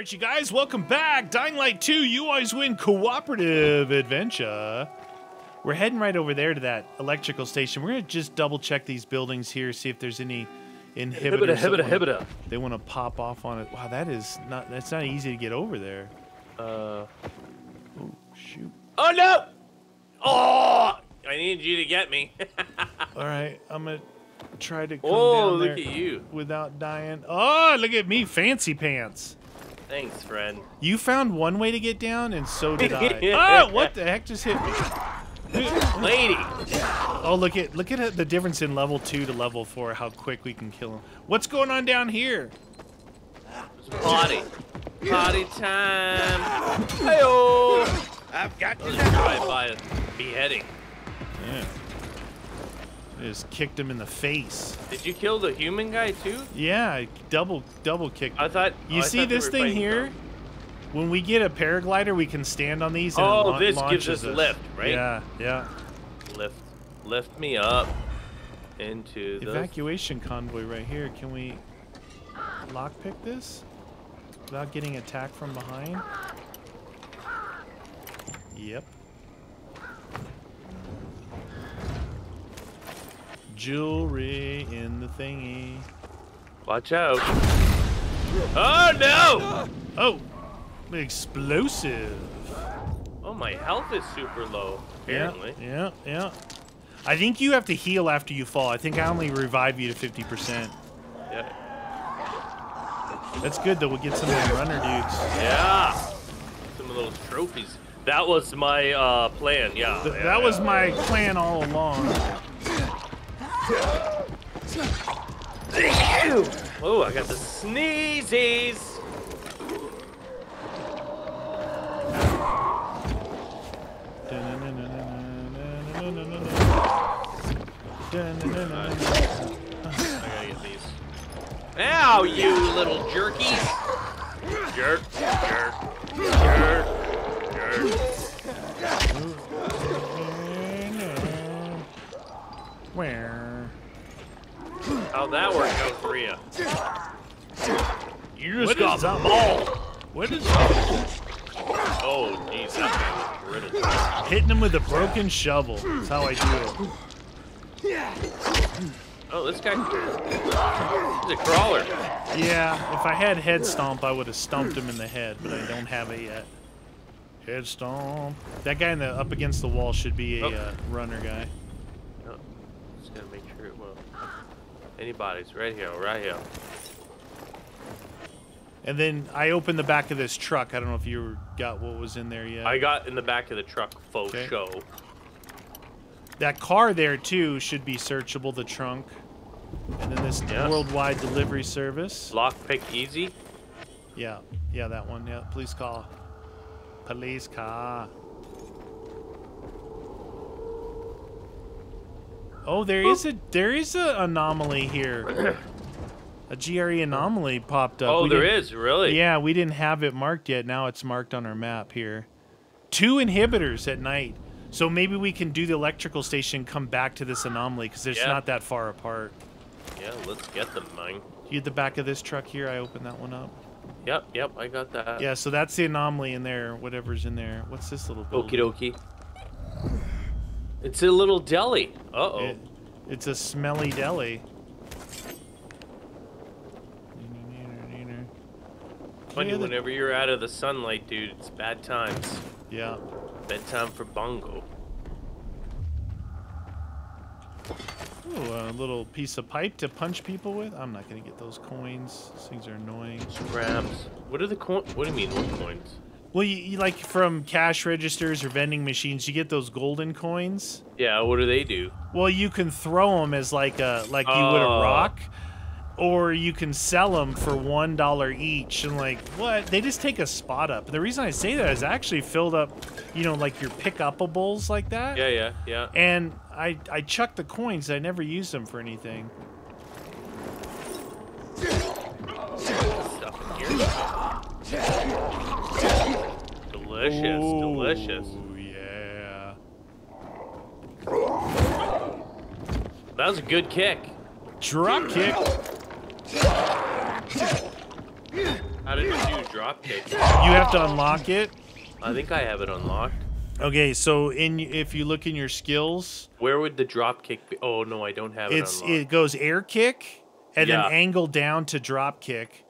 right, you guys, welcome back. Dying Light 2, you always win cooperative adventure. We're heading right over there to that electrical station. We're going to just double check these buildings here, see if there's any inhibitors. Hibida, that wanna- They want to pop off on it. Wow, that is not, that's not easy to get over there. Uh, Oh, shoot. oh no! Oh, I need you to get me. All right, I'm going to try to come oh, down look there at you. without dying. Oh, look at me, fancy pants. Thanks, friend. You found one way to get down, and so did I. oh, what the heck just hit me? Lady. Oh, look at look at the difference in level two to level four. How quick we can kill him. What's going on down here? Potty. Potty time. Hey-oh. I've got to drive by a beheading. Yeah. Just kicked him in the face. Did you kill the human guy too? Yeah, I double double kicked. I thought. Oh, you oh, see thought this thing here? some- When we get a paraglider, we can stand on these. Oh, this gives launches us lift, right? Yeah, yeah. Lift, lift me up into the. Evacuation convoy right here. Can we lockpick this without getting attacked from behind? Yep. Jewelry in the thingy. Watch out. Oh no! Oh, explosive. Oh, my health is super low. Apparently. Yeah, yeah, yeah. I think you have to heal after you fall. I think I only revive you to 50%. Yeah. That's good though. We'll get some of the runner dudes. Yeah. Some of those trophies. That was my uh, plan. Yeah. Th- yeah, that was yeah. my plan all along. Oh, I got the sneezies. I gotta get these. Ow, you little jerkies! Jerk, jerk, jerk, jerk. Where? How'd that work out for you? You just got mauled. What is Oh, jeez, that was gritted. hitting him with a broken shovel? That's how I do it. Yeah. Oh, this guy. He's a crawler. Yeah, if I had head stomp, I would have stomped him in the head, but I don't have it yet. Head stomp. That guy in the up against the wall should be a Oh. uh, runner guy. Oh, just gotta make sure it will. Anybody's right here, right here. And then I opened the back of this truck. I don't know if you got what was in there yet. I got in the back of the truck, faux Okay. show. That car there too should be searchable. The trunk, and then this Yeah. worldwide delivery service. Lockpick easy. Yeah, yeah, that one. Yeah, police car. Police car. Oh, there oh. is a there is an anomaly here. A GRE anomaly popped up. Oh, We there really. Yeah, we didn't have it marked yet. Now it's marked on our map here. Two inhibitors at night. So maybe we can do the electrical station, come back to this anomaly because it's Yeah. not that far apart. Yeah, let's get them, man. You at the back of this truck here? I opened that one up. Yep, yep, I got that. Yeah, so that's the anomaly in there, whatever's in there. What's this little Okie dokie. It's a little deli. Uh oh. It- it's a smelly deli. Funny, whenever you're out of the sunlight, dude, it's bad times. Yeah. Bedtime for bongo. Ooh, a little piece of pipe to punch people with. I'm not gonna get those coins. These things are annoying. Scraps. What are the coins? What do you mean, what coins? Well, you, you like from cash registers or vending machines, you get those golden coins. Yeah, what do they do? Well, you can throw them as like a like you would a Oh. rock, or you can sell them for one dollar each. And like what? They just take a spot up. The reason I say that is I actually filled up, you know, like your pickupables like that. Yeah, yeah, yeah. And I I chucked the coins. I never used them for anything. Stuff in here. Delicious, delicious. Ooh, yeah. That was a good kick. Drop kick. How did you do drop kick? You have to unlock it. I think I have it unlocked. Okay, so in if you look in your skills, Where would the drop kick be? Oh no, I don't have it it's unlocked. it goes air kick and Yeah. then angle down to drop kick.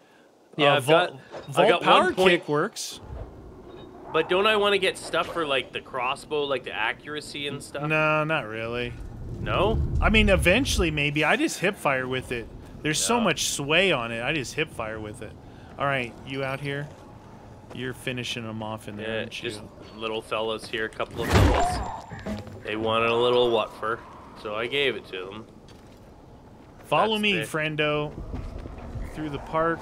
Yeah, uh, I've got- I got power one point- kick works. But don't I want to get stuff for like the crossbow, like the accuracy and stuff? No, not really. No? I mean, eventually maybe. I just hip fire with it. There's so much sway on it. I just hip fire with it. All right, you out here? You're finishing them off in there, Yeah, just little fellas here, a couple of fellas. They wanted a little what for, so I gave it to them. Follow that's me, it. friendo, through the park.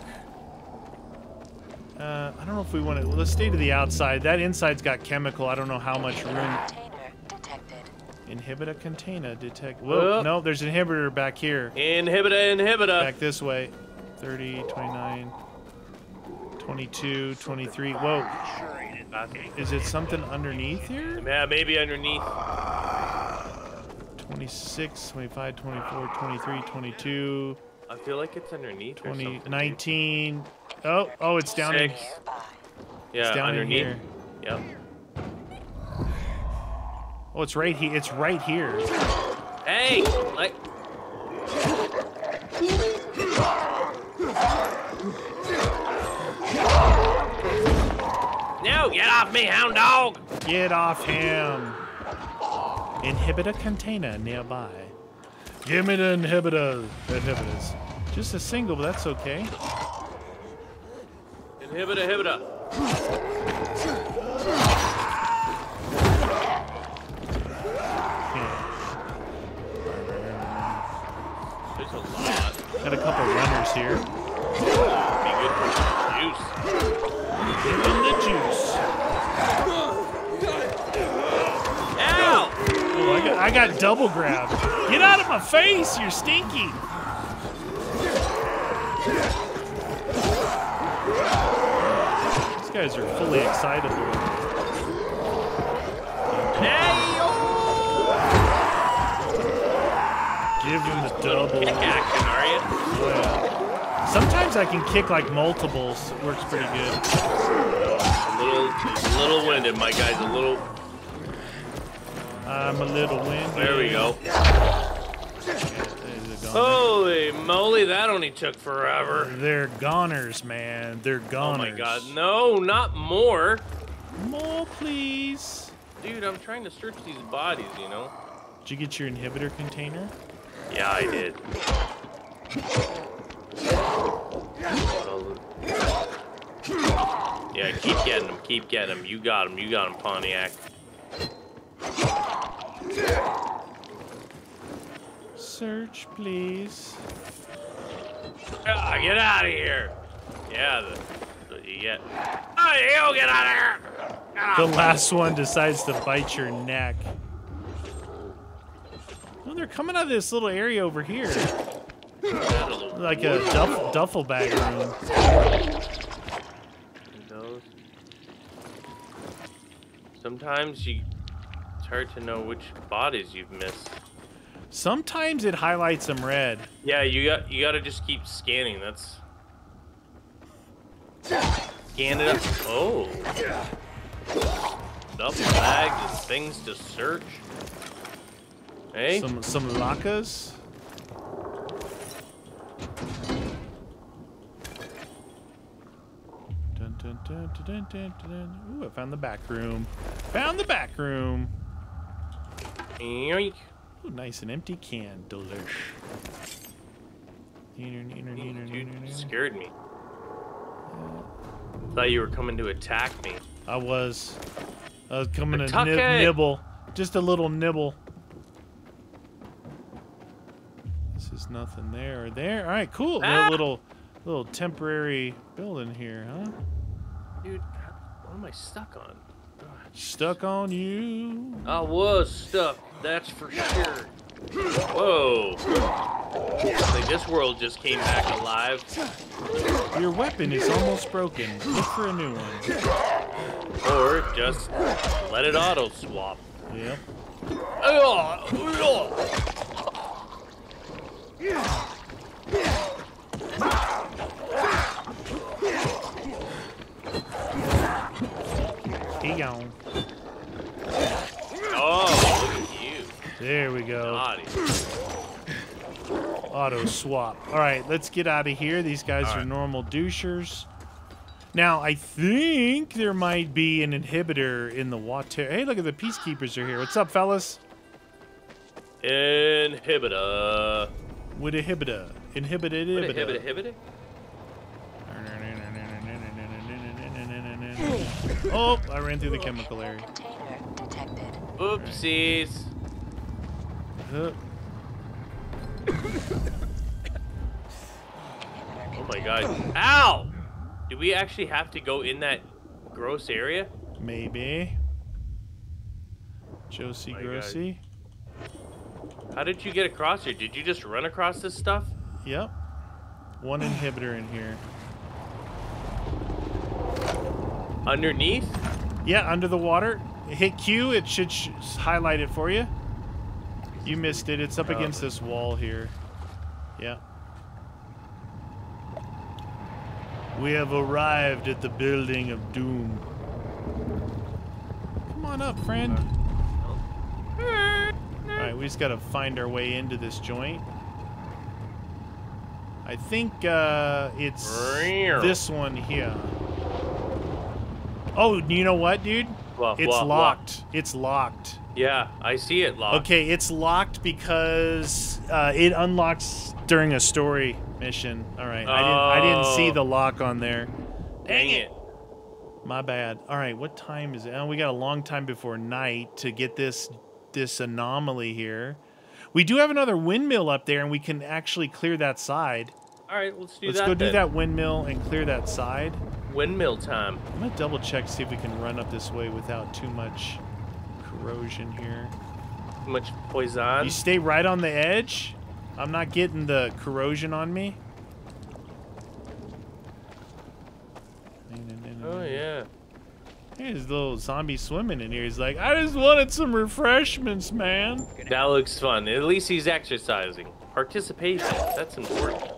Uh, I don't know if we want to. Let's stay to the outside. That inside's got chemical. I don't know how much room. Container detected. Inhibit a container. Detect. Whoa, Oh. no, there's inhibitor back here. Inhibitor, inhibitor. Back this way. 30, 29, 22, 23. Whoa. Is it something underneath here? Yeah, maybe underneath. 26, 25, 24, 23, 22, I feel like it's underneath 20, something. 19. Oh, oh, it's down in, Six. Nearby. Yeah, it's down in underneath. here. Yep. Oh, it's right here. It's right here. Hey, like. No, get off me, hound dog! Get off him. Inhibitor container nearby. Give me the inhibitor. Inhibitors. Just a single, but that's okay. Inhibitor, inhibitor. Got a couple runners here. Be good for some juice. Give him the juice. Ow! Oh, I got, I got double grab. Get out of my face, you're stinky. Guys are fully. Hey, oh! Give him the double. Kick action, are you? Yeah. Sometimes I can kick like multiples. It works pretty good. A little, a little winded, my guy's a little. I'm a little winded. There we go. Oh. Holy moly, that only took forever. They're goners, man. They're goners. Oh my god, no, not more. More, please. Dude, I'm trying to search these bodies, you know? Did you get your inhibitor container? Yeah, I did. Yeah, keep getting them, keep getting them. You got them, you got them, Pontiac. Search, please. Ah, get out of here. Yeah, the, that's what you get. Oh, you get out of here. Get The last one decides to bite your neck. Oh, they're coming out of this little area over here. Like a duff, duffel bag room. Sometimes you, it's hard to know which bodies you've missed. Sometimes it highlights them red. Yeah, you got you got to just keep scanning. That's scan it up. Oh, double bags and things to search. Hey, Some some lakas. Dun, dun, dun, dun, dun, dun, dun. Ooh, I found the back room. Found the back room. yoink. Ooh, nice and empty can. Delish. You scared me. I Thought you were coming to attack me. I was. I was coming to nib- nibble. Just a little nibble. This is nothing there or there. All right, cool. Ah! a little, little temporary building here, huh? Dude, what am I stuck on? Stuck on you. I was stuck, that's for sure. Whoa. Like this world just came back alive. Your weapon is almost broken. Look for a new one. Or just let it auto swap. Yep. He gone. Oh, look at you. There we go. Naughty. Auto swap. All right, let's get out of here. These guys All are right. normal douchers. Now, I think there might be an inhibitor in the water. Hey, look at the peacekeepers are here. What's up, fellas? Inhibitor. With inhibitor. Inhibited inhibitor. inhibitor, inhibitor? Oh, I ran through the chemical area. Container detected. Oopsies. Uh, Oh my god. Ow! Do we actually have to go in that gross area? Maybe. Josie My God. How did you get across here? Did you just run across this stuff? Yep. One inhibitor in here. Underneath? Yeah, under the water. Hit Q. It should sh- highlight it for you. You missed it. It's up Oh. against this wall here. Yeah. We have arrived at the building of doom. Come on up, friend. All right, we just got to find our way into this joint. I think uh, it's this one here. Oh, you know what, dude? What, It's what? locked. It's locked. Yeah, I see it locked. Okay, it's locked because uh, it unlocks during a story mission. All right, I didn't. I didn't see Oh. the lock on there. Dang it. My bad. All right, what time is it? Oh, we got a long time before night to get this this anomaly here. We do have another windmill up there, and we can actually clear that side. All right, let's do that. Let's that. go do that windmill and clear that side. Windmill time. I'm gonna double check see if we can run up this way without too much corrosion here. Too much poison. You stay right on the edge. I'm not getting the corrosion on me. Oh yeah. There's a little zombie swimming in here. He's like, I just wanted some refreshments, man. That looks fun. At least he's exercising. Participation. That's important.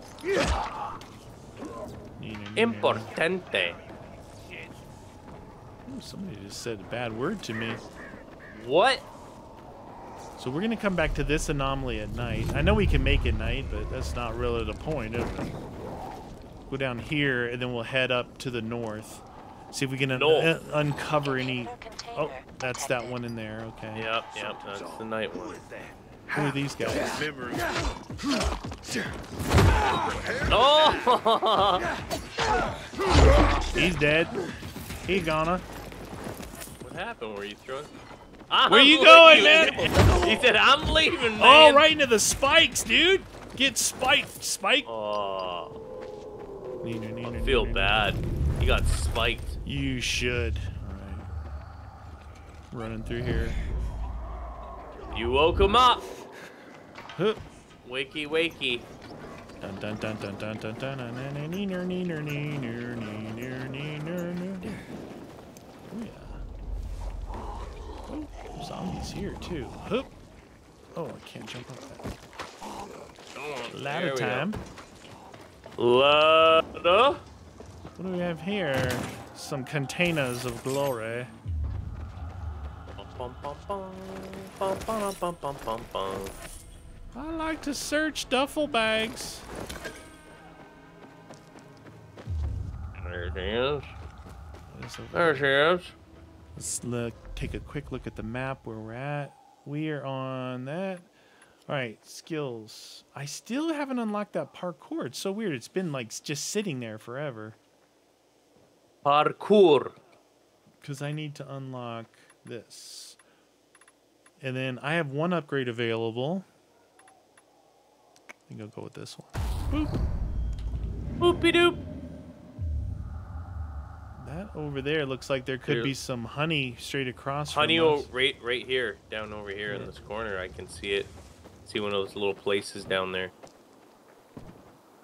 Importante. Ooh, Somebody just said a bad word to me. What? So we're gonna come back to this anomaly at night. I know we can make it night, but that's not really the point. is it? Go down here, and then we'll head up to the north. See if we can un- North. uh, uncover any. Oh, that's that one in there. Okay. Yep, yep. That's the night one. Who are these guys? Oh! He's dead. He gonna. what happened? Were you throwing? I'm Where you going, man? He said, "I'm leaving, man." Oh, right into the spikes, dude. Get spiked, spike. Oh, I feel bad. You got spiked. You should. All right. Running through here. You woke him up. Huh. Wakey, wakey. Dun dun dun dun dun dun dun dun dun dun neener, neener, neener, neener, neener, neener. He's here too. Hoop. Oh, I can't jump up that. Ladder time. Ladder. What do we have here? Some containers of glory. I like to search duffel bags. There it is. There she is. Let's look, take a quick look at the map where we're at. We are on that. All right, skills. I still haven't unlocked that parkour. It's so weird. It's been like just sitting there forever. Parkour. Because I need to unlock this. And then I have one upgrade available. I think I'll go with this one. Boop. Boopy doop. That over there looks like there could Here. be some honey straight across Honey, from oh, us. right, right here, down over here in this corner. I can see it. See one of those little places down there.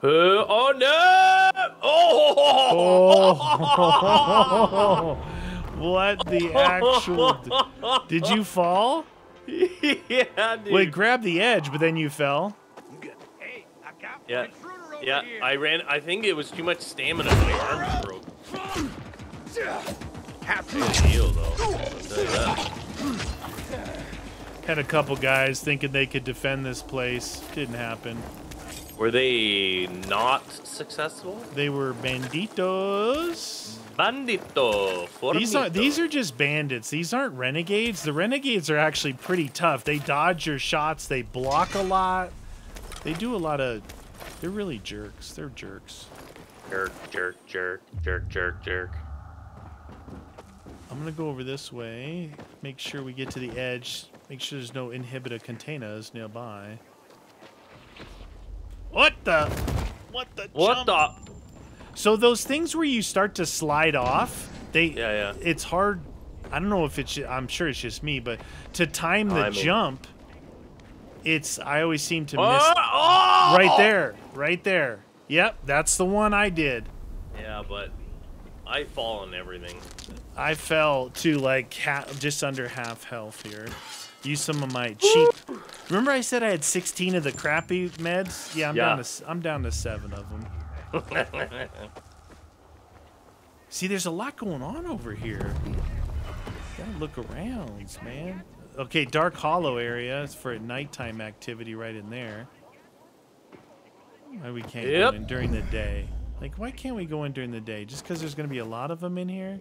Uh, oh no! Oh! Oh, what the actual? Did you fall? yeah, dude. Wait, grab the edge, but then you fell. yeah, yeah. I ran. I think it was too much stamina. My arms broke. Heal though. I'll tell you that. Had a couple guys thinking they could defend this place. Didn't happen. Were they not successful? They were banditos. Bandito. These are these are just bandits. These aren't renegades. The renegades are actually pretty tough. They dodge your shots. They block a lot. They do a lot of. They're really jerks. They're jerks. jerk, jerk, jerk, jerk, jerk, jerk. I'm gonna go over this way. Make sure we get to the edge. Make sure there's no inhibitor containers nearby. What the? What the? What jump? the? So those things where you start to slide off, they Yeah, yeah. it's hard. I don't know if it's I'm sure it's just me, but to time the Timing. jump, it's I always seem to Oh, miss oh! right there, right there. Yep, that's the one I did. Yeah, but I fall on everything. I fell to like ha- just under half health here. Use some of my cheap. Remember I said I had 16 of the crappy meds? Yeah, I'm Yeah. down to I'm down to 7 of them. See, there's a lot going on over here. Gotta look around, man. Okay, Dark Hollow area is for nighttime activity right in there. Why we can't Yep. go in during the day? Like, why can't we go in during the day? Just because there's gonna be a lot of them in here?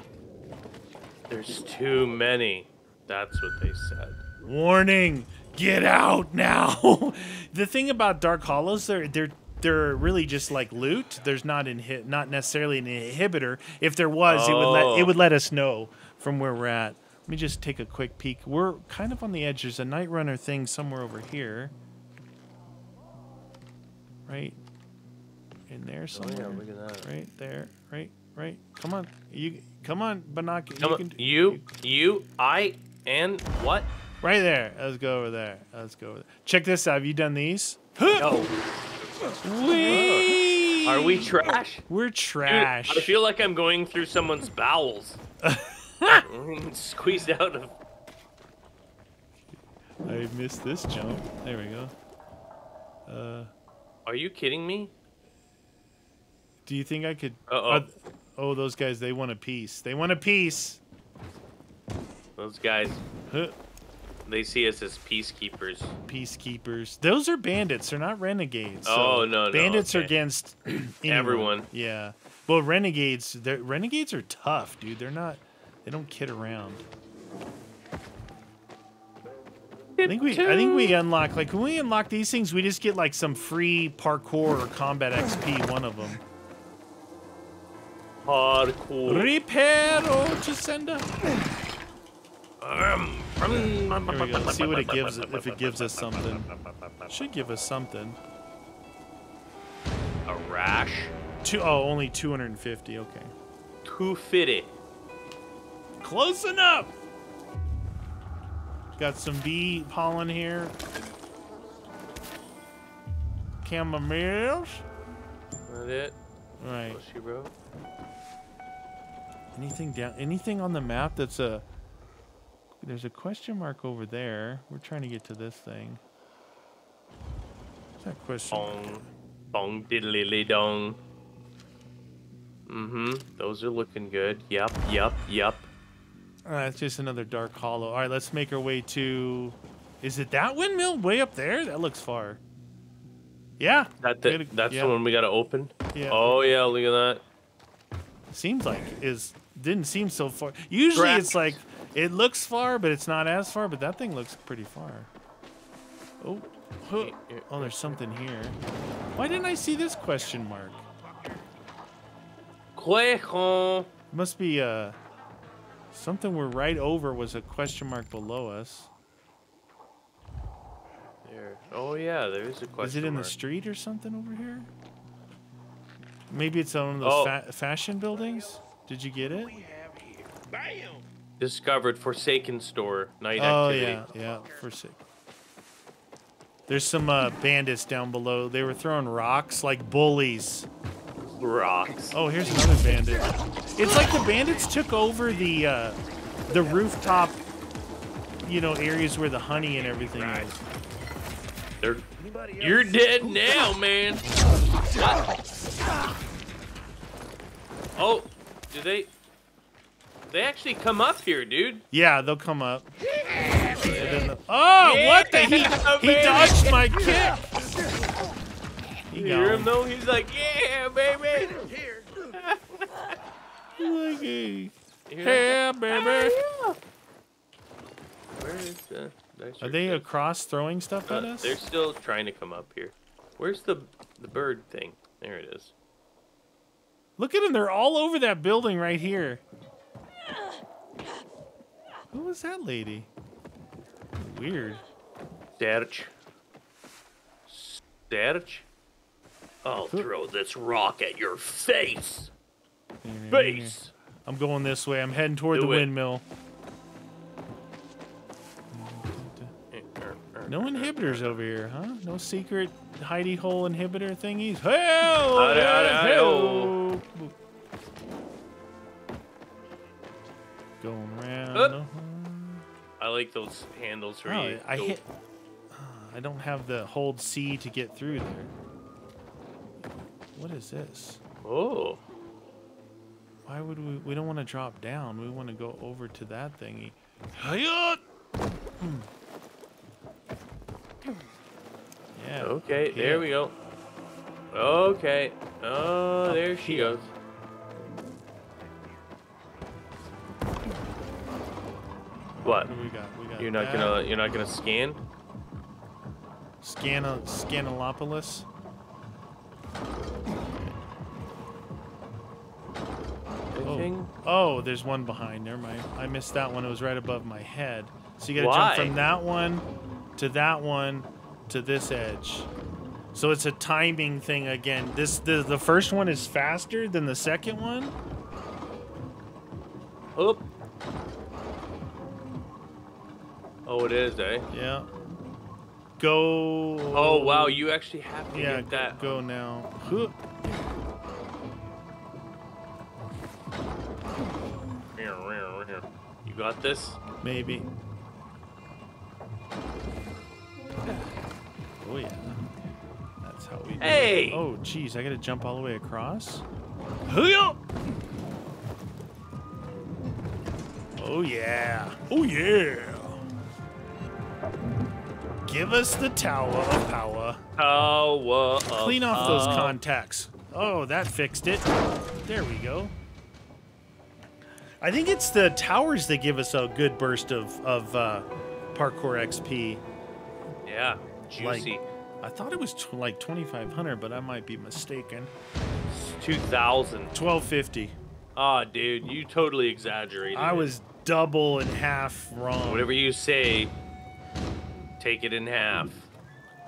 There's too many. That's what they said. Warning! Get out now! the thing about Dark Hollows, they're they're they're really just like loot. There's not inhi- not necessarily an inhibitor. If there was, it would let it Oh. would let us know from where we're at. Let me just take a quick peek. We're kind of on the edge. There's a Night Runner thing somewhere over here. Right in there oh, somewhere. look at that. Right there. Right. Right. Come on. You come on, Binoc. Come you on, you, you, I, and what? Right there. Let's go over there. Let's go. Over there. Check this out. Have you done these? No. Whee! Are we trash? We're Dude, trash. I feel like I'm going through someone's bowels. Squeezed out of. I missed this jump. There we go. Uh, Are you kidding me? do you think I could? Uh-oh. are- oh, those guys. They want a piece. They want a piece. Those guys, Huh. they see us as peacekeepers. Peacekeepers. Those are bandits. They're not renegades. Oh, no, no, Bandits are against. Everyone. Yeah. Well, renegades. They're, renegades are tough, dude. They're not. They don't kid around. I think we I think we unlock like when we unlock these things, we just get like some free parkour or combat XP. One of them. Hardcore. Reparo Jacinda. Um, um, Here we go. Um, um, Let's see what it gives. Us if it gives us something, should give us something. A rash. Two oh, only 250. Okay. 250. Close enough. Got some bee pollen here. Chamomiles. That it? Right. What she wrote? Anything down? Anything on the map that's a? There's a question mark over there. We're trying to get to this thing. What's that question? Bong. Bong diddly dong. Mm-hmm. Those are looking good. Yep, yep, yep. Uh, it's just another dark hollow. All right, let's make our way to. Is it that windmill way up there? That looks far. Yeah. That the, gotta- that's yeah, the one we gotta open. Yeah. Oh yeah, look at that. Seems like is didn't seem so far. Usually Track. it's like it looks far, but it's not as far. But that thing looks pretty far. Oh, huh. oh, there's something here. Why didn't I see this question mark? Quejon. Must be uh something we're right over was a question mark below us. There. Oh yeah, there is a question. Is it in mark. the street or something over here? Maybe it's on one of those Oh. fa- fashion buildings. Did you get it? Discovered Forsaken Store night Oh activity. yeah, yeah. For sick. There's some uh, bandits down below. They were throwing rocks like bullies. Rocks. Oh, here's another bandit. It's like the bandits took over the uh, the rooftop, you know, areas where the honey and everything is. They're. You're dead now, man. Oh, do they? They actually come up here, dude. Yeah, they'll come up. The- oh, what the? He, he dodged my kick. He You hear him though? He's like, yeah, baby. Like, hey, You hear yeah, baby. Where is the? Are they across throwing stuff at Uh, us? they're still trying to come up here. Where's the the bird thing? There it is. Look at them. They're all over that building right here. Who was that lady? Weird. Statich. Statich. I'll throw this rock at your face. Face. I'm going this way. I'm heading toward Do the it. windmill. No inhibitors over here, huh? No secret hidey hole inhibitor thingies. Hell! Howdy, howdy, howdy. Going around. I like those handles where Oh, you I hit. Ah, I don't have the hold C to get through there. What is this? Oh. Why would we? We don't want to drop down. We want to go over to that thingy. Hiya! Hmm. Yeah. Okay, there we go. Okay. Oh, there she goes. What? What we got? We got. You're not that. gonna you're not gonna scan? Scana, Scanalopolis. Oh. Oh, there's one behind. Never mind. I missed that one. It was right above my head. So you gotta Why? jump from that one to that one to this edge. So it's a timing thing again. This the the first one is faster than the second one. Oop. Oh, it is, eh? Yeah. Go. Oh wow, you actually have to Yeah, get that. go now. You got this? Maybe. Oh yeah. That's how we do Hey! it. Oh jeez, I gotta jump all the way across? Oh yeah. Oh yeah. Give us the tower of power. Of Clean off those contacts. Oh, that fixed it. There we go. I think it's the towers that give us a good burst of, of uh, parkour XP. Yeah, Like- juicy. I thought it was like 2,500, but I might be mistaken. 2000. 1250. Ah, dude, you totally exaggerated. I it. was double and half wrong. Whatever you say, take it in half.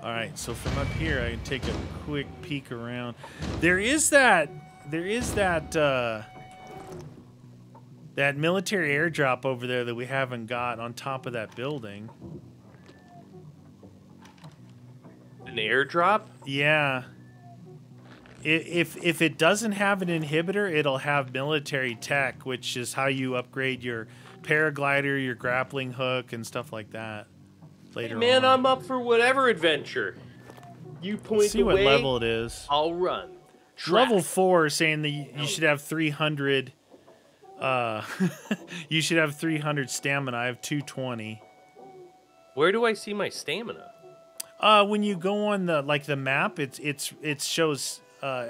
All right, so from up here, I can take a quick peek around. There is that, there is that, uh, that military airdrop over there that we haven't got on top of that building. An airdrop? Yeah. If if it doesn't have an inhibitor, it'll have military tech, which is how you upgrade your paraglider, your grappling hook, and stuff like that. Later Man, on. I'm up for whatever adventure. You point see the what way, level it is. I'll run. Level four saying that you you should have 300. Uh, you should have 300 stamina. I have 220. Where do I see my stamina? Uh, when you go on the like the map, it's it's it shows uh,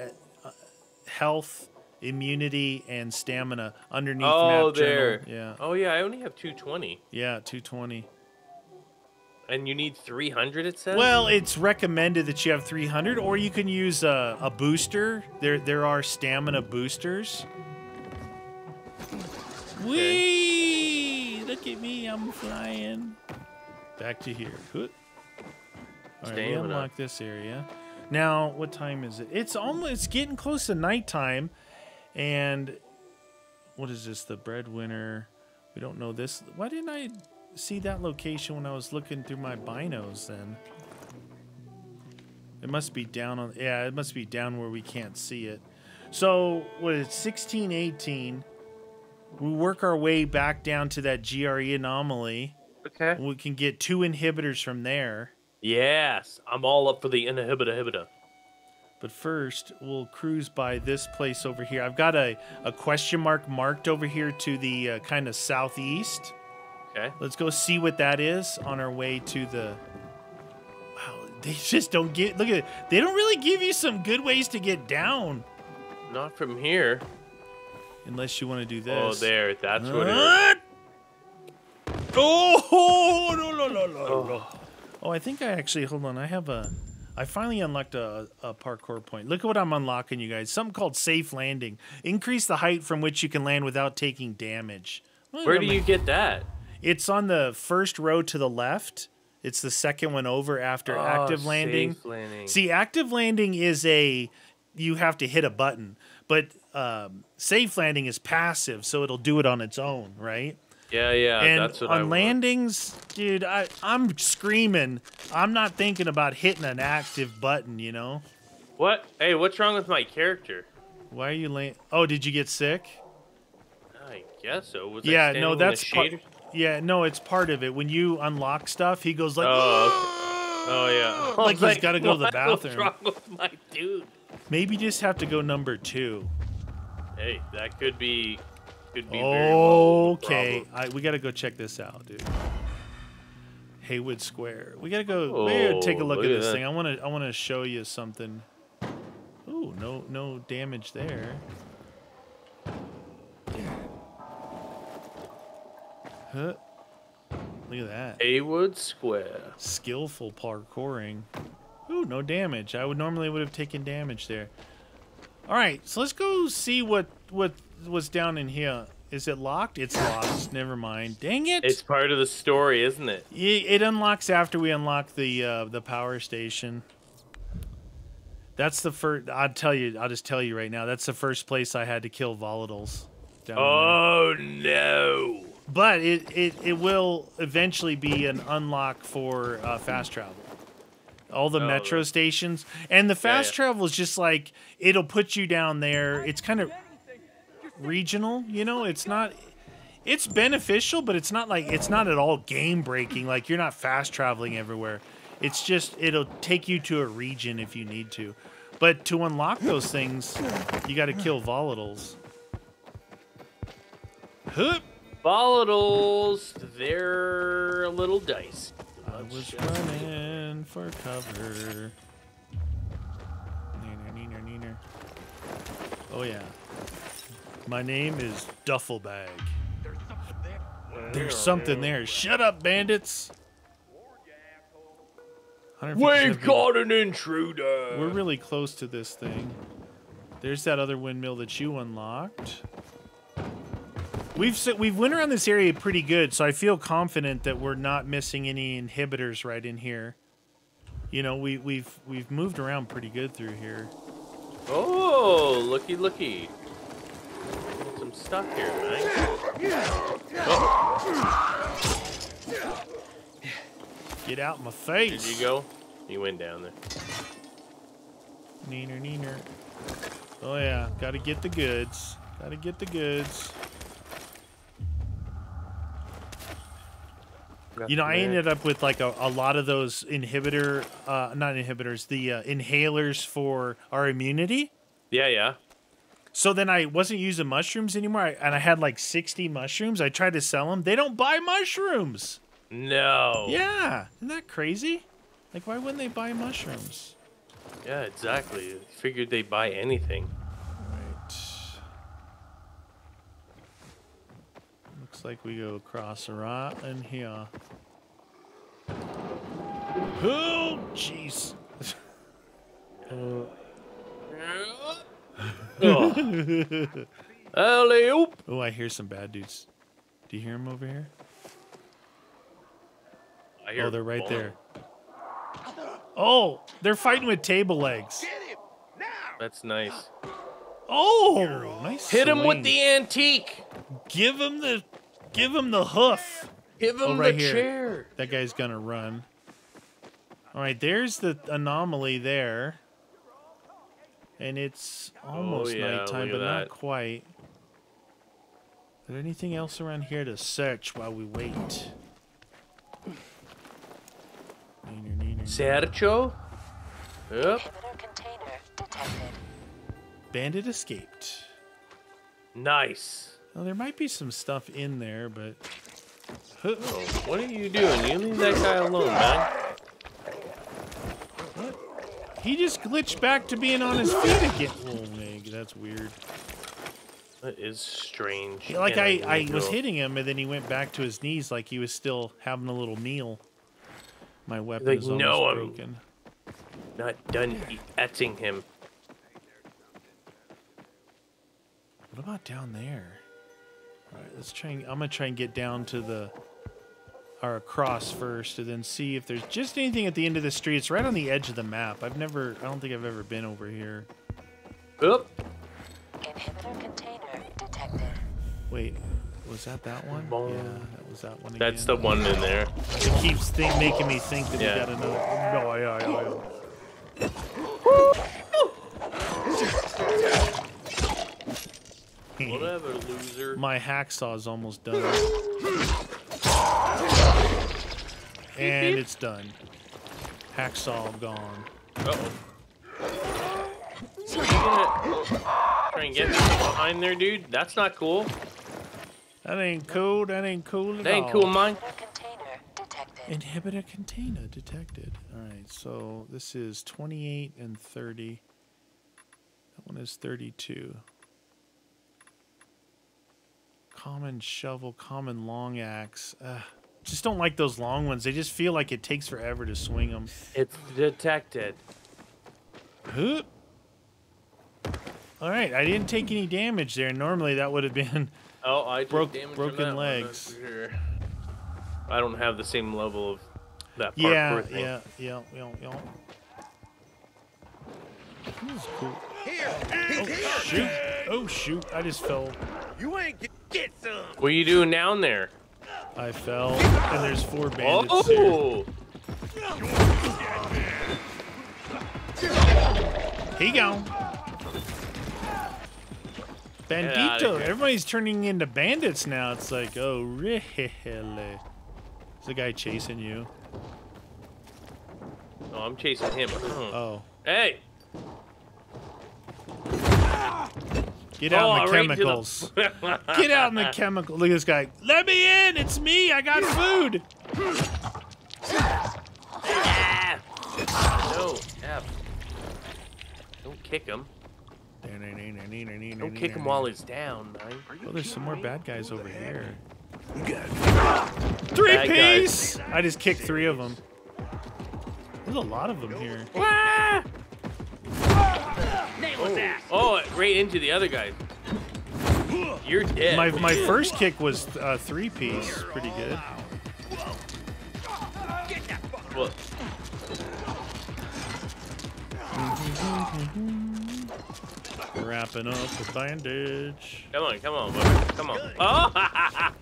health, immunity, and stamina underneath. Oh, map journal. there. Yeah, Oh yeah, I only have 220, yeah, 220. and you need 300. It says. Well, it's recommended that you have 300, or you can use a, a booster. There there are stamina boosters. Whee! Look at me, I'm flying. Back to here. Hoot. All right, we unlock this area. Now, what time is it? It's almost it's getting close to nighttime, and what is this? The breadwinner. We don't know this. Why didn't I see that location when I was looking through my binos? Then it must be down on. Yeah, it must be down where we can't see it. So what is it, 16, 18? We work our way back down to that GRE anomaly. okay. We can get two inhibitors from there. Yes, I'm all up for the inhibitor. inhibitor. But first, we'll cruise by this place over here. I've got a, a question mark marked over here to the uh, kind of southeast. Okay. Let's go see what that is on our way to the. Wow, they just don't get. Look at it. They don't really give you some good ways to get down Not from here. unless you want to do this. Oh, there. That's what it is. Oh, no, no, no, no, no. Oh, I think I actually, hold on. I have a, I finally unlocked a, a parkour point. Look at what I'm unlocking, you guys. Something called safe landing. Increase the height from which you can land without taking damage. Well, Where do you get that? It's on the first row to the left. It's the second one over after Oh, active landing. safe landing. See, active landing is a you have to hit a button, but um, safe landing is passive, so it'll do it on its own, right? Yeah, yeah. and that's what I on want. landings, dude, I, I'm screaming. I'm not thinking about hitting an active button, you know? What? Hey, what's wrong with my character? Why are you land? Oh, did you get sick? I guess so. Was I yeah, no, in the that's part. Yeah, no, it's part of it. When you unlock stuff, he goes like, Oh, Oh yeah. Like he's gotta go to the bathroom. What's wrong with my dude? maybe just have to go number two. Hey, that could be could be very well Okay. I, we got to go check this out, dude. Haywood Square. We gotta go. we gotta oh, take a Oh, look, look at at this that. thing. I want to. I want to show you something. Oh, no, no damage there. Huh. Look at that. Haywood Square. Skillful parkouring. Ooh, no damage. I would normally would have taken damage there. All right, so let's go see what what was down in here. Is it locked? It's locked. Never mind. Dang it! It's part of the story, isn't it? It, it unlocks after we unlock the uh, the power station. That's the first. I'll tell you. I'll just tell you right now. That's the first place I had to kill volatiles. Down there. Oh no. But it, it, it will eventually be an unlock for uh, fast travel. All the Oh, metro stations and the fast yeah. travel is just like it'll put you down there. It's kind of regional, you know. It's not. It's beneficial, but it's not like it's not at all game breaking. Like you're not fast traveling everywhere. It's just it'll take you to a region if you need to. But to unlock those things, you got to kill volatiles. Hup. Volatiles, they're a little dicey. I was running for cover. Neener, neener, neener. Oh yeah. My name is Duffelbag. There's something there. Shut up, bandits. 157 We caught an intruder. We're really close to this thing. There's that other windmill that you unlocked. We've we've went around this area pretty good, so I feel confident that we're not missing any inhibitors right in here. You know, we we've we've moved around pretty good through here. Oh, looky, looky. Some stuff here, man. Get out my Did face. you go? You went down there. Neener, neener. Oh yeah, gotta get the goods. Gotta get the goods. You know, I ended up with like a, a lot of those inhibitor, uh, not inhibitors, the uh, inhalers for our immunity. Yeah, yeah. So then I wasn't using mushrooms anymore, I, and I had like 60 mushrooms. I tried to sell them. They don't buy mushrooms. No. Yeah. Isn't that crazy? Like, why wouldn't they buy mushrooms? Yeah, exactly. Figured they'd buy anything. Right. Looks like we go across right in here. Oh, jeez. Oh, Alley oop. Oh, I hear some bad dudes. Do you hear them over here? I hear Oh, they're right boom. there. Oh, they're fighting with table legs. That's nice. Oh, nice. Hit him with the antique. Give him the, give him the hoof. Give him Oh, right the here. chair. That guy's gonna run. All right, there's the anomaly there, and it's oh, almost Oh, yeah, nighttime, but at not quite. Is there anything else around here to search while we wait? Neener, neener, neener. Sergio? Yep. Container detected. Bandit escaped. Nice. Well, there might be some stuff in there, but. Huh. Oh, what are you doing? You leave that guy alone, man. He just glitched back to being on his feet again. Oh, man, that's weird. That is strange. Like And I, need I was hitting him, and then he went back to his knees like he was still having a little meal. My weapon Like, is almost no, I'm- broken. Not done etching him. What about down there? All right, let's try. And, I'm gonna try and get down to the or across first, and then see if there's just anything at the end of the street. It's right on the edge of the map. I've never. I don't think I've ever been over here. Oop. Inhibitor container detected. Wait, was that that one? Boom. Yeah, that was that one. That's the one in there. It keeps think, making me think that Yeah. he got another. No, yeah, yeah, yeah. Whatever, loser. My hacksaw's almost done. And it's done. Hacksaw gone. Uh-oh. Are gonna try and get me behind there, dude? That's not cool. That ain't cool. That ain't cool at That ain't all. cool, mine. Inhibitor container detected. Inhibitor container detected. All right, so this is 28 and 30. That one is 32. Common shovel, common long axe. Uh, just don't like those long ones. They just feel like it takes forever to swing them. It's detected. Huh. All right, I didn't take any damage there. Normally that would have been. Oh, I Broke- damage broken legs. sure. I don't have the same level of that parkour Yeah, thing. yeah, yeah, yeah, yeah. This is cool. Oh shoot! Oh shoot! I just fell. You ain't get, get some. What are you doing down there? I fell, and there's four bandits oh! here. Oh! He gone. Bandito. Everybody's turning into bandits now. It's like, oh really? There's a guy chasing you. Oh, I'm chasing him. Oh, Hey! Get out oh, in the right to chemicals. Get out in the chemical. Look at this guy. Let me in. It's me. I got food. Ah! No, F. Don't kick him. Don't kick him while he's down, man. Oh, there's some more bad guys over here. got Three Bad guys. piece. I just kicked three of them. There's a lot of them here. Ah! Right into the other guy. You're dead. My my first kick was uh, three piece. Pretty good. Get that. Well, Wrapping up the bandage. come on, come on, buddy. Come on. Oh!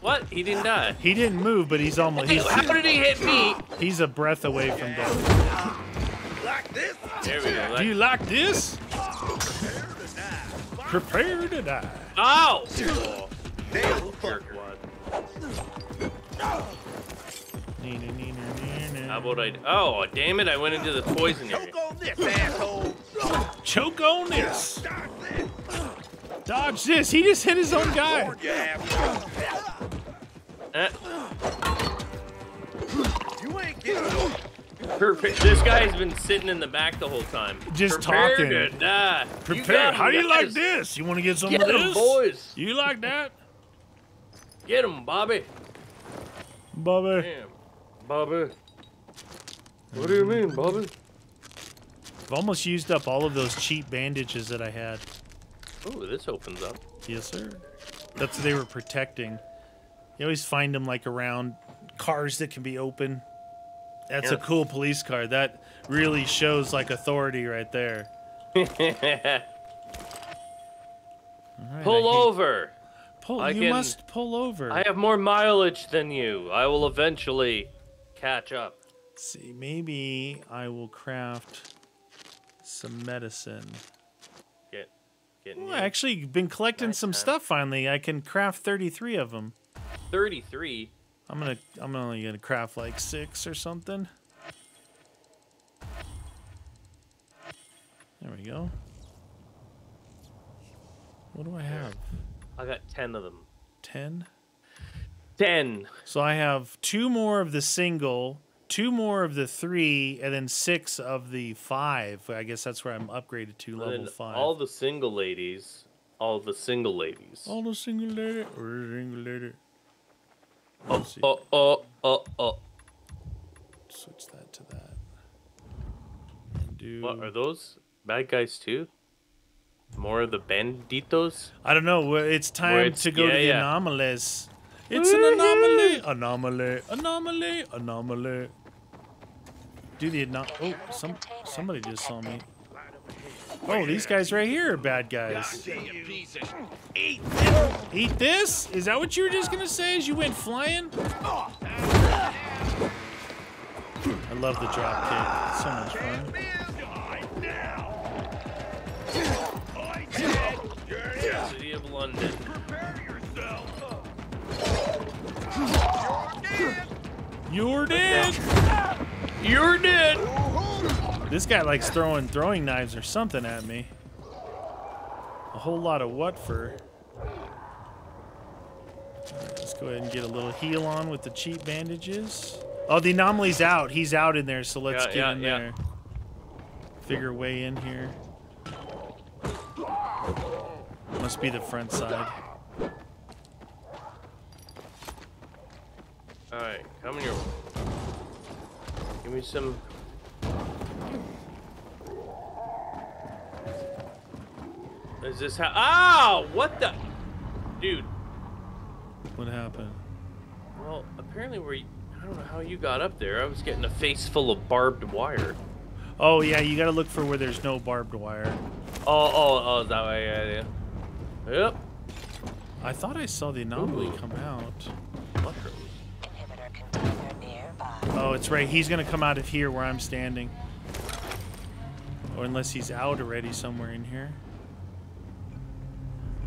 what? He didn't die. He didn't move, but he's almost he's how did he hit me? he's a breath away from death. Like this. There we go. Do you like this? Prepare to die. Ow! Oh, Nail jerk How about I? Oh, damn it! I went into the poison area. Choke on this, asshole. Choke on this. Dodge this. He just hit his own guy. Lord, you. Eh, You ain't getting perfect. This guy's been sitting in the back the whole time. Just Prepare talking. To die. You Prepare. How do him, you like this? You want to get some Get of him, this? boys. You like that, Get him, Bobby. Bobby? Damn, Bobby. What do you mean, Bobby? I've almost used up all of those cheap bandages that I had. Oh, this opens up. Yes, sir. That's what they were protecting. You always find them like around cars that can be open. That's a cool police car. That really shows like authority right there. Right, Pull over. Pull. I you can- must pull over. I have more mileage than you. I will eventually catch up. Let's see, maybe I will craft some medicine. Get, get. I actually been collecting some Nighttime. stuff finally. I can craft 33 of them. Thirty-three. I'm gonna I'm only gonna craft like six or something. There we go. What do I have? I got ten of them. Ten. Ten. So I have two more of the single, two more of the three, and then six of the five. I guess that's where I'm upgraded to And level five. all the single ladies. All the single ladies. All the single lady or single lady. Oh, see. oh, oh, oh, oh. Switch that to that. And do. What are those? Bad guys too? More of the banditos? I don't know. It's time it's- to go yeah, to the yeah. anomalies. It's an anomaly, anomaly, anomaly, anomaly. Do the anom- Oh, some somebody just saw me. Oh, these guys right here are bad guys. Eat this? Is that what you were just gonna say as you went flying? I love the drop kick. It's so much fun. City of London. You're dead. You're dead! This guy likes throwing throwing knives or something at me. A whole lot of what for? Alright, Let's go ahead and get a little heal on with the cheap bandages. Oh, the anomaly's out. He's out in there, so let's Yeah, get yeah, in yeah. there. Figure way in here. Must be the front side. Alright, come here. Give me some. Is this how? Ow! What the? Dude, What happened? well, apparently we're. I don't know how you got up there. I was getting a face full of barbed wire. Oh yeah, you gotta look for where there's no barbed wire. Oh, oh, oh, is that way? Yeah, yeah. Yep. I thought I saw the anomaly Ooh. come out. Mushrooms. Inhibitor container nearby. Oh, it's right. He's gonna come out of here where I'm standing. Or unless he's out already somewhere in here.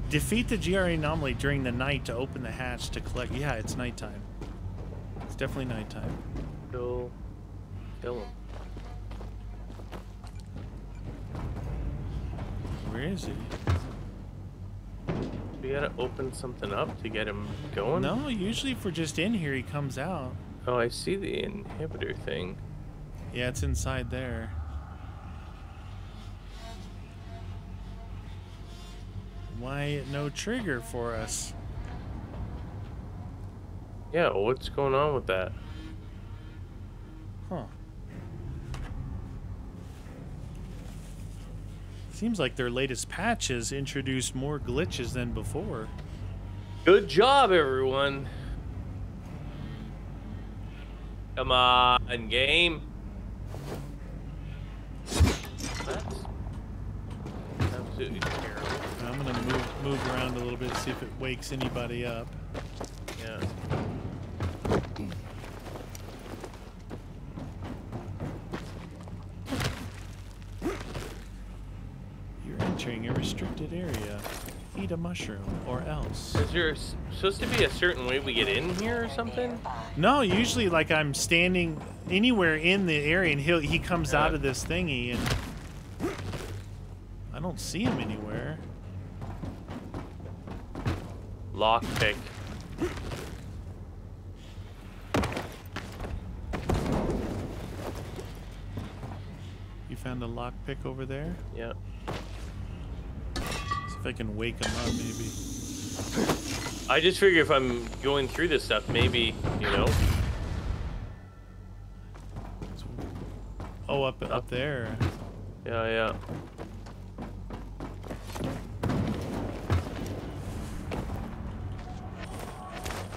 Defeat the GRE anomaly during the night to open the hatch to collect. Yeah, it's nighttime. It's definitely nighttime. Kill. Kill him. Where is he? We gotta open something up to get him going? No, usually if we're just in here, he comes out. Oh, I see the inhibitor thing. Yeah, it's inside there. Why no trigger for us? Yeah, what's going on with that? Huh. Seems like their latest patches introduced more glitches than before. Good job, everyone. Come on, game. That's absolutely terrible. I'm gonna move move around a little bit, see if it wakes anybody up. Yeah. You're entering a restricted area. Eat a mushroom, or else. Is there supposed to be a certain way we get in here or something? No, usually like I'm standing anywhere in the area, and he he comes out of this thingy, and I don't see him anywhere. Lockpick. You found a lockpick over there. Yeah. If I can wake him up, maybe. I just figure if I'm going through this stuff, maybe, you know. Oh, up up there. Yeah, yeah.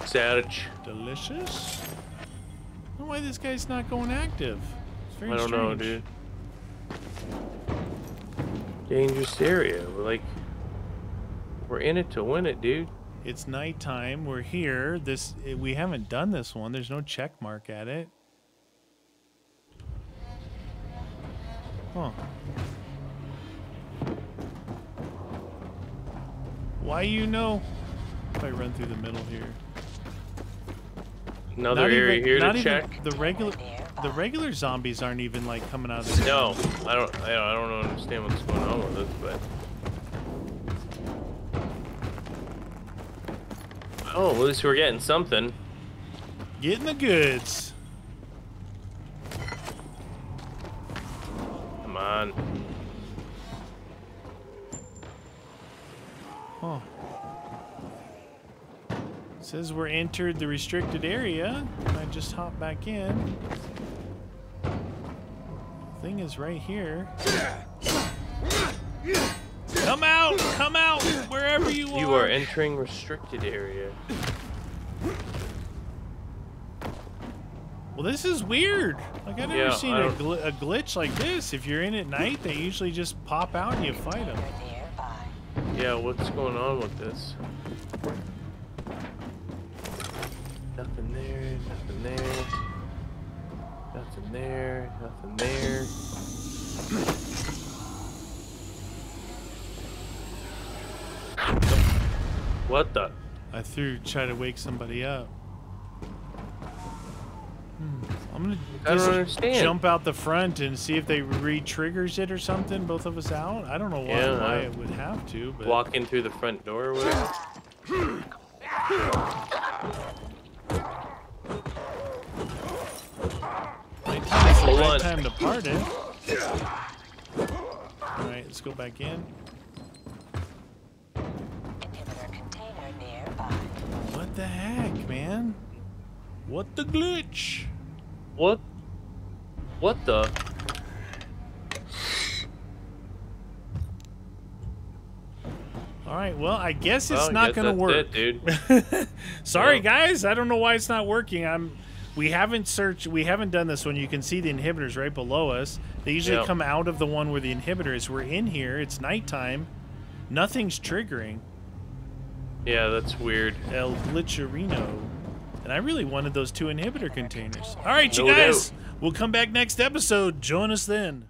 Savage. Delicious. I don't know why this guy's not going active. I don't know, dude. Dangerous area. We're like, we're in it to win it, dude. It's nighttime. We're here. This we haven't done this one. There's no check mark at it. Huh. Why you know? If I run through the middle here. Another Not area even- here not to even- check. The regular, the regular zombies aren't even like coming out of the No, I don't. I don't, understand what's going on with this, but Oh, at least we're getting something. Getting the goods. Come on. Huh. Says we're entered the restricted area. Can I just hop back in? Thing is right here. Come out! Come out! Wherever you are. You are entering restricted area. Well, this is weird. Like I've never Yeah, seen a, gl- a glitch like this. If you're in at night, they usually just pop out and you fight them. Yeah, what's going on with this? Nothing there, nothing there. Nothing there, nothing there. What the? I threw try to wake somebody up. Hmm. I'm gonna I don't just understand. jump out the front and see if they re-triggers it or something. Both of us out. I don't know why, Yeah, why I- it would have to, but Walk in through the front door or whatever? nighttime Hold right on. time to part it. All right, let's go back in. What the heck, man? What the glitch? What? What the? All right, well, I guess it's Well, not gonna work. it, dude. Sorry, Well. guys. I don't know why it's not working. I'm. We haven't searched. We haven't done this one. You can see the inhibitors right below us. They usually Yeah. come out of the one where the inhibitor is. We're in here. It's nighttime. Nothing's triggering Yeah, that's weird. El Glitcherino. And I really wanted those two inhibitor containers. All right, you No guys. doubt. We'll come back next episode. Join us then.